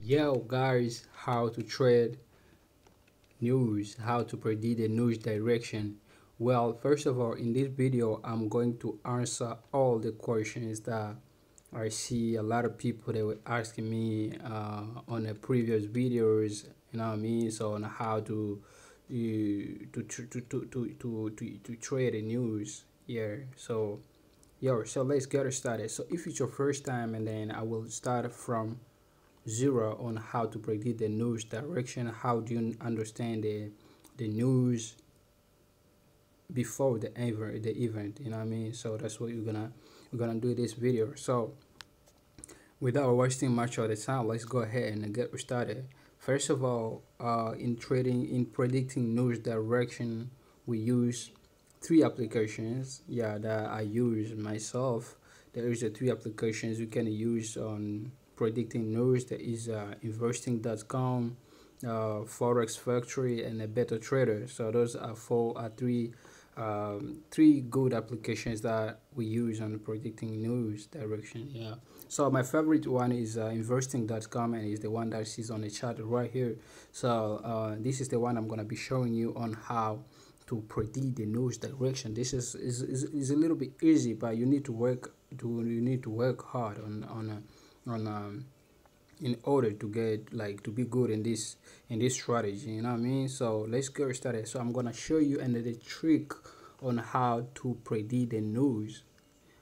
Yo guys, how to trade news, how to predict the news direction. Well, first of all, in this video, I'm going to answer all the questions that I see a lot of people that were asking me uh, on the previous videos, you know what I mean? So on how to to to to to to to, to, trade the news here. So yo, so let's get started. So if it's your first time, and then I will start from zero on how to predict the news direction. How do you understand the the news before the event the event? You know what i mean? So that's what you're gonna we're gonna do this video. So without wasting much of the time let's go ahead and get started. First of all uh, in trading in predicting news direction we use three applications yeah that i use myself. There is a three applications you can use on predicting news there is uh, investing.com uh, forex factory and a better trader. So those are four are three um, three good applications that we use on predicting news direction yeah. So my favorite one is uh, investing.com and is the one that is on the chart right here. So uh, this is the one i'm going to be showing you on how to predict the news direction. This is, is, is, is a little bit easy but you need to work to you need to work hard on on uh, on um, in order to get like to be good in this in this strategy you know what i mean? So let's get started. So i'm gonna show you another trick on how to predict the news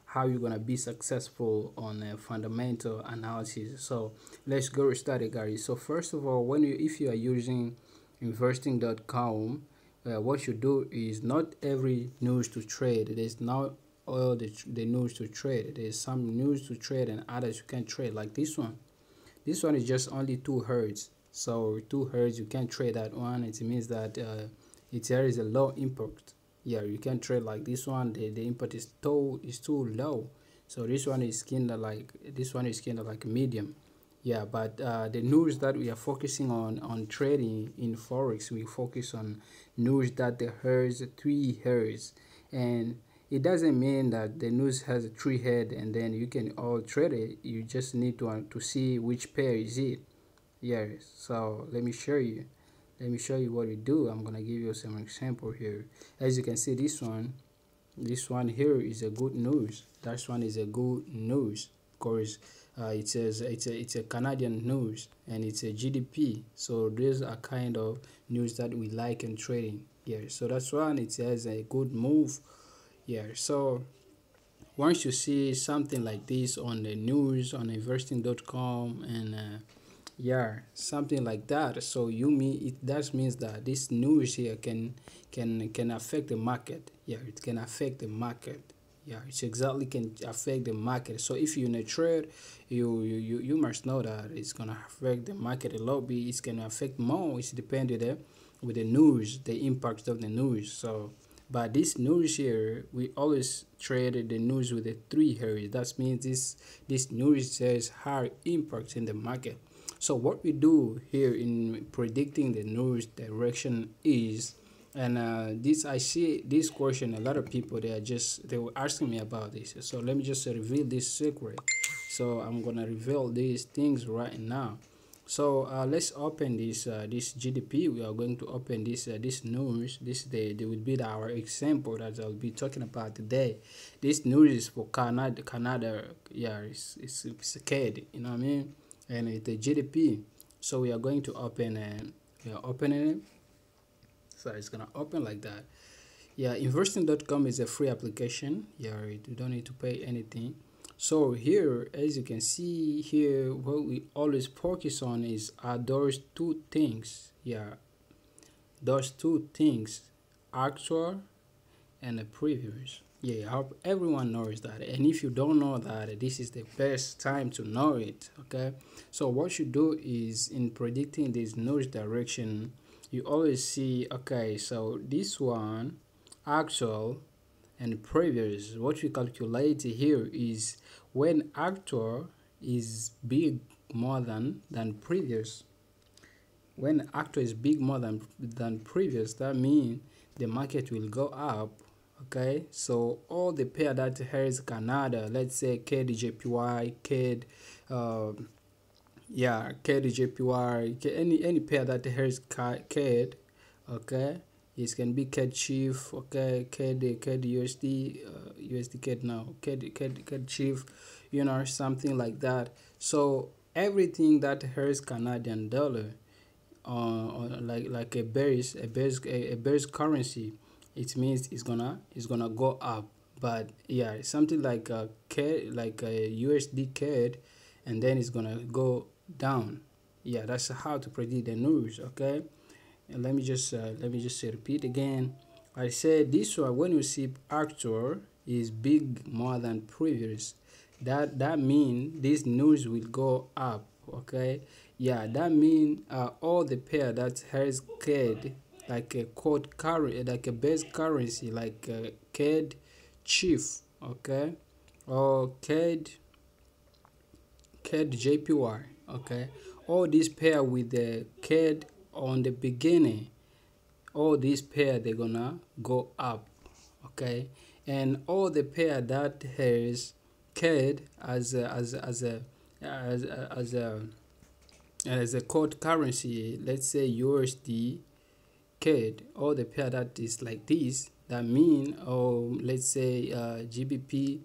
how you're gonna be successful on a fundamental analysis. So let's get started guys. So first of all when you if you are using investing.com uh, what you do is not every news to trade. There's not all the, the news to trade. There's some news to trade and others you can trade like this one. This one is just only two hertz. So two hertz you can trade that one. It means that uh, it there is a low impact. Yeah, you can trade like this one. The, the impact is too is too low. So this one is kind of like this one is kind of like medium. Yeah, but uh, the news that we are focusing on on trading in forex, we focus on news that the hertz three hertz and it doesn't mean that the news has a three head and then you can all trade it. You just need to uh, to see which pair is it. Yes so let me show you. Let me show you what we do. I'm gonna give you some example here. As you can see this one this one here is a good news. That one is a good news because uh, it says it's a it's a Canadian news and it's a GDP so these are kind of news that we like in trading. Here so that's one. It says a good move yeah so once you see something like this on the news on investing.com and uh, yeah something like that so you mean it that means that this news here can can can affect the market. Yeah it can affect the market. Yeah it exactly can affect the market. So if you're in a trade you you you you must know that it's gonna affect the market a lot. Bit it's gonna affect more. It's dependent uh, with the news the impact of the news. So but this news here, we always trade the news with the three areas. That means this this news has high impact in the market. So what we do here in predicting the news direction is, and uh, this I see this question a lot of people they are just they were asking me about this. So let me just reveal this secret. So I'm gonna reveal these things right now so uh, let's open this uh, this GDP we are going to open this uh, this news. This day they will be our example that I'll be talking about today. This news is for Canada Canada. Yeah it's, it's, it's a you know what I mean? And it's the GDP so we are going to open and we are opening it. So it's gonna open like that. Yeah investing.com is a free application. Yeah you don't need to pay anything so here as you can see here what we always focus on is are those two things yeah those two things actual and the previous. Yeah I hope everyone knows that. And if you don't know that this is the best time to know it okay? So what you do is in predicting this news direction you always see okay so this one actual and previous. What we calculate here is when actor is big more than than previous. When actor is big more than than previous that means the market will go up okay? So all the pair that has canada let's say kdjpy kd uh, yeah kdjpy any any pair that has CAD okay it can be CAD chief okay CAD CAD USD uh, USD CAD now CAD CAD CAD chief you know something like that. So everything that hurts Canadian dollar uh, like like a base a base a, a base currency it means it's gonna it's gonna go up. But yeah something like a CAD like a USD CAD and then it's gonna go down. Yeah that's how to predict the news okay and let me just uh, let me just repeat again. I said this one when you see actor is big more than previous. That that mean this news will go up okay? Yeah that mean uh, all the pair that has CAD like a quote currency like a base currency like uh, CAD chief okay? Or CAD CAD JPY okay? All these pair with the CAD on the beginning all these pair they're gonna go up okay? And all the pair that has CAD as a, as a, as a as a, as a as a quote currency let's say USD CAD or the pair that is like this that mean or let's say uh, GBP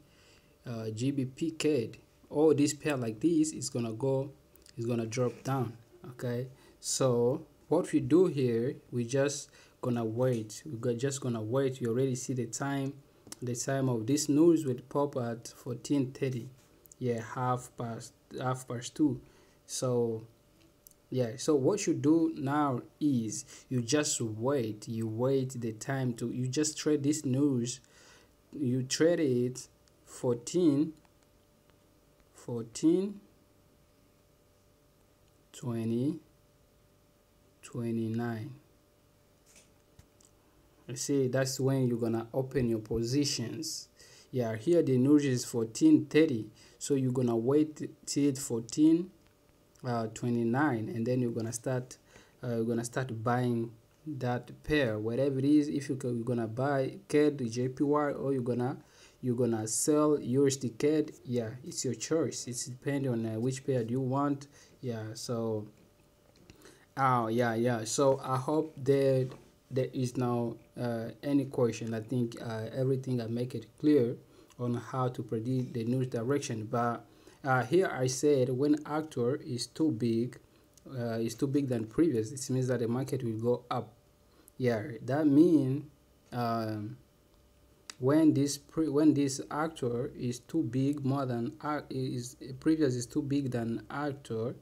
uh, GBP CAD all this pair like this is gonna go is gonna drop down okay? So what we do here we just gonna wait. We're just gonna wait. You already see the time the time of this news will pop at 14:30 yeah half past half past two. So yeah so what you do now is you just wait. You wait the time to you just trade this news. You trade it 14 14 20 29 you see that's when you're gonna open your positions. Yeah here the news is 1430 so you're gonna wait till 14 uh, 29 and then you're gonna start uh, you're gonna start buying that pair. Whatever it is if you're gonna buy CAD JPY or you're gonna you're gonna sell USD CAD yeah it's your choice. It's depending on uh, which pair do you want. Yeah so oh yeah yeah. So I hope that there is now uh, any question. I think uh, everything I make it clear on how to predict the news direction. But uh, here I said when actor is too big uh, is too big than previous it means that the market will go up. Yeah that means um, when this pre when this actor is too big more than uh, is previous is too big than actor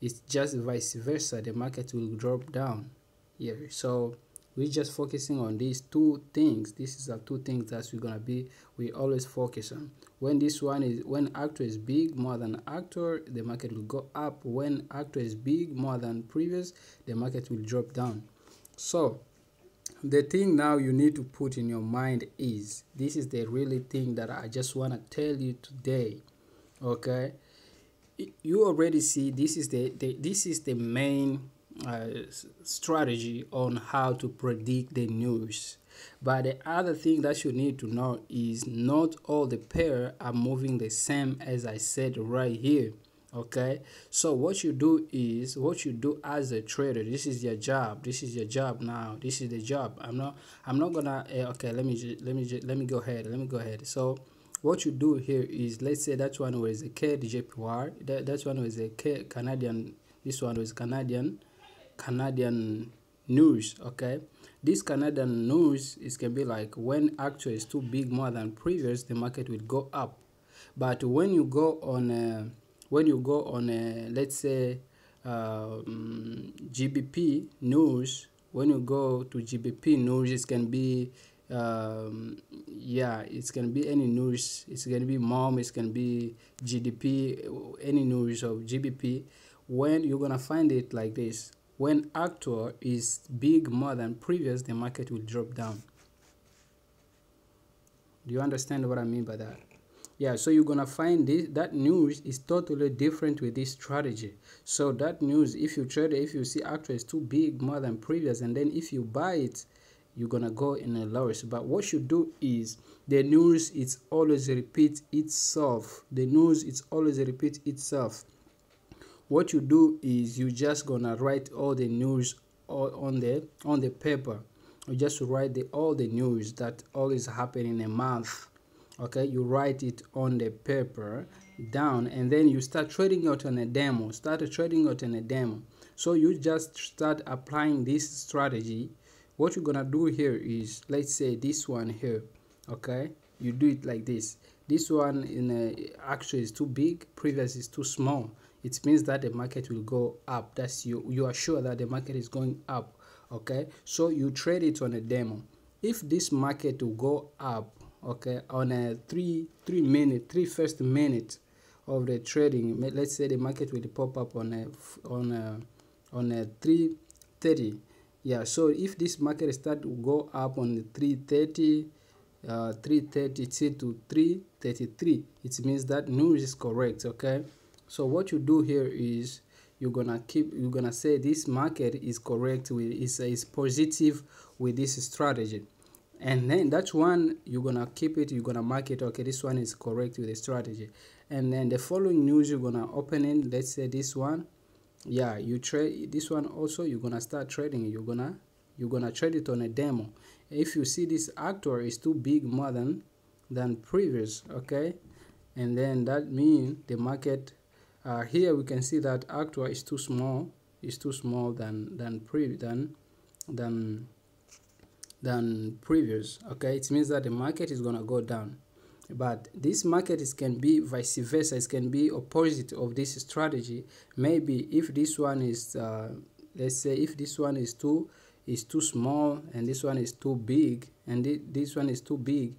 it's just vice versa the market will drop down. Here so we're just focusing on these two things. This is the two things that we're gonna be we always focus on. When this one is when actor is big more than actor the market will go up. When actor is big more than previous the market will drop down. So the thing now you need to put in your mind is this is the really thing that I just want to tell you today okay you already see this is the, the this is the main uh, strategy on how to predict the news. But the other thing that you need to know is not all the pair are moving the same as I said right here okay? So what you do is what you do as a trader this is your job this is your job now this is the job. I'm not i'm not gonna uh, okay let me let me let me go ahead let me go ahead. So what you do here is let's say that one was a KDJPY that, that one was a K Canadian this one was Canadian Canadian news okay? This Canadian news is can be like when actual is too big more than previous the market will go up. But when you go on uh, when you go on a, let's say um, GBP news when you go to GBP news it can be um, yeah it's gonna be any news. It's to be mom it's to be GDP any news of GBP when you're gonna find it like this when actor is big more than previous the market will drop down. Do you understand what I mean by that? Yeah so you're gonna find this that news is totally different with this strategy. So that news if you trade if you see actor is too big more than previous and then if you buy it you're gonna go in a lowest but what you do is the news it's always repeat itself. The news it's always repeat itself. What you do is you just gonna write all the news on the on the paper. You just write the all the news that always happen in a month. Okay you write it on the paper down and then you start trading out on a demo. Start trading out on a demo. So you just start applying this strategy what you're gonna do here is let's say this one here okay? You do it like this. This one in a actually is too big previous is too small. It means that the market will go up. That's you you are sure that the market is going up okay? So you trade it on a demo. If this market will go up okay on a three three minute three first minute of the trading let's say the market will pop up on a on a on a 330 yeah so if this market start to go up on the 330 uh 330 to 333 it means that news is correct okay? So what you do here is you're gonna keep you're gonna say this market is correct with is is positive with this strategy. And then that's one you're gonna keep it you're gonna mark it okay this one is correct with the strategy. And then the following news you're gonna open in let's say this one yeah you trade this one also you're gonna start trading you're gonna you're gonna trade it on a demo. If you see this actor is too big more than than previous okay? And then that means the market uh, here we can see that actor is too small is too small than than pre than than than previous okay? It means that the market is gonna go down but this market is can be vice versa. It can be opposite of this strategy. Maybe if this one is uh, let's say if this one is too is too small and this one is too big and this one is too big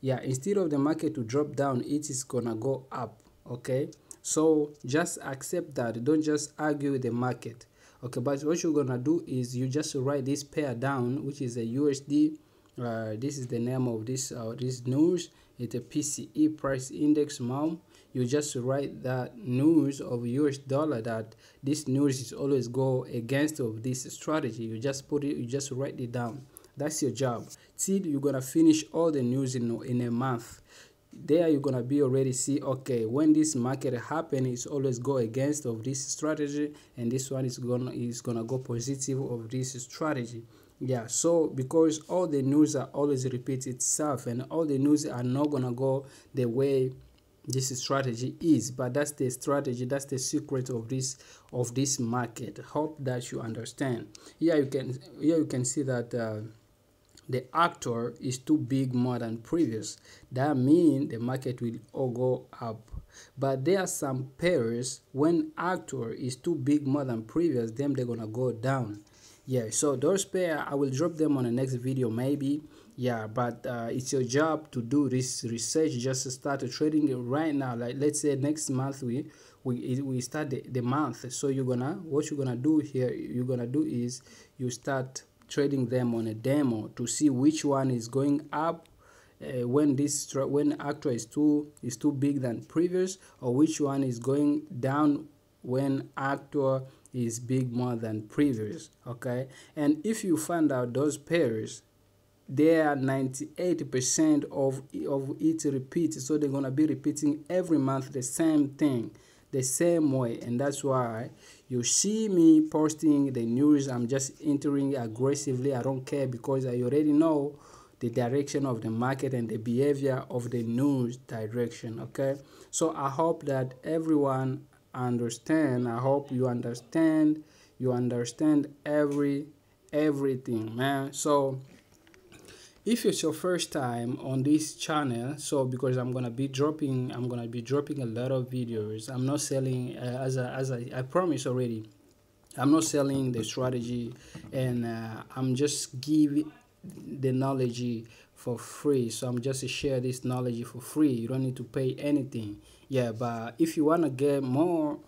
yeah instead of the market to drop down it is gonna go up okay? So just accept that. Don't just argue with the market okay? But what you're gonna do is you just write this pair down which is a USD uh, this is the name of this uh, this news it's a PCE price index mom you just write that news of US dollar that this news is always go against of this strategy. You just put it you just write it down. That's your job. Till you're gonna finish all the news in, in a month. There you're gonna be already see okay when this market happen it's always go against of this strategy and this one is gonna is gonna go positive of this strategy yeah so because all the news are always repeat itself and all the news are not gonna go the way this strategy is but that's the strategy that's the secret of this of this market. Hope that you understand. Here you can here you can see that uh, the actor is too big more than previous. That means the market will all go up. But there are some pairs when actor is too big more than previous then they're gonna go down yeah so those pair i will drop them on the next video maybe. Yeah but uh, it's your job to do this research. Just start trading right now. Like let's say next month we we we start the, the month. So you're gonna what you're gonna do here you're gonna do is you start trading them on a demo to see which one is going up uh, when this when actor is too is too big than previous or which one is going down when actor is big more than previous okay? And if you find out those pairs they are 98% of of it repeats so they're gonna be repeating every month the same thing the same way. And that's why you see me posting the news. I'm just entering aggressively. I don't care because i already know the direction of the market and the behavior of the news direction okay? So i hope that everyone understand. I hope you understand. You understand every everything man. So if it's your first time on this channel so because i'm gonna be dropping i'm gonna be dropping a lot of videos. I'm not selling uh, as a, as I, I promised already i'm not selling the strategy and uh, i'm just giving the knowledge for free. So i'm just to share this knowledge for free. You don't need to pay anything. Yeah but if you want to get more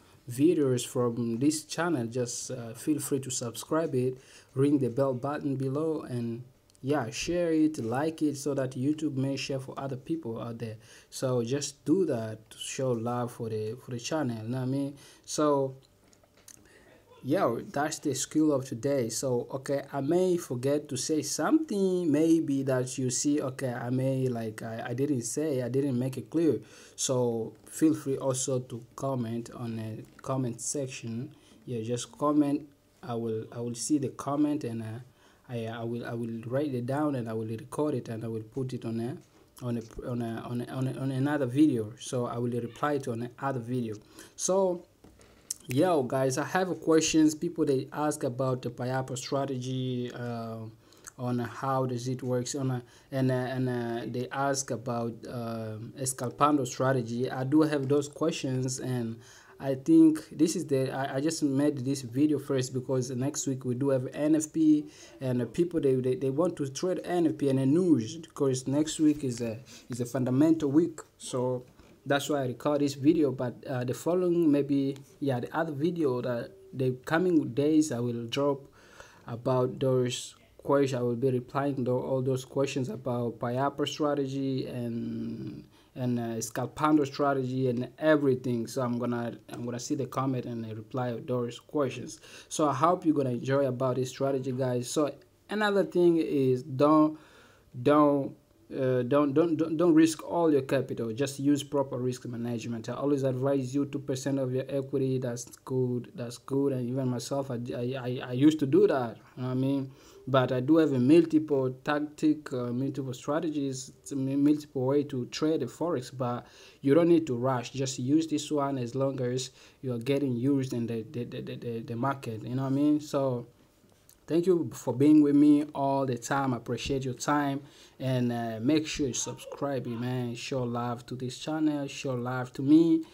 videos from this channel just uh, feel free to subscribe it ring the bell button below and yeah share it like it so that youtube may share for other people out there. So just do that to show love for the for the channel you know what i mean? So yeah that's the skill of today. So okay i may forget to say something. Maybe that you see okay i may like i, I didn't say i didn't make it clear. So feel free also to comment on the comment section. Yeah just comment. I will i will see the comment and uh, I, I will I will write it down and I will record it and I will put it on a on a on a on, a, on, a, on another video. So I will reply to another video. So yo guys I have questions. People they ask about the Payapa strategy uh, on how does it works on a, and uh, and uh, they ask about uh, Escalpando strategy. I do have those questions and I think this is the I, I just made this video first because next week we do have NFP and people they, they, they want to trade NFP and the news because next week is a is a fundamental week. So that's why I record this video but uh, the following maybe yeah the other video that the coming days I will drop about those questions I will be replying to all those questions about Payapa strategy and and uh, scalpando strategy and everything. So i'm gonna i'm gonna see the comment and reply those questions. So i hope you're gonna enjoy about this strategy guys. So another thing is don't don't uh, don't, don't don't don't risk all your capital just use proper risk management i always advise you 2% of your equity that's good that's good and even myself i i, I used to do that you know i mean but I do have a multiple tactic, uh, multiple strategies, multiple way to trade the forex. But you don't need to rush. Just use this one as long as you are getting used in the the, the, the, the market. You know what I mean? So thank you for being with me all the time. I appreciate your time. And uh, make sure you subscribe, man. Show love to this channel. Show love to me.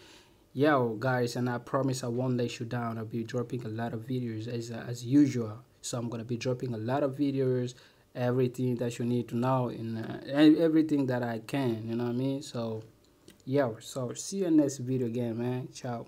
Yo guys and i promise i won't let you down. I'll be dropping a lot of videos as uh, as usual. So i'm gonna be dropping a lot of videos everything that you need to know in uh, everything that i can you know what i mean? So yeah so see you next video again man. Ciao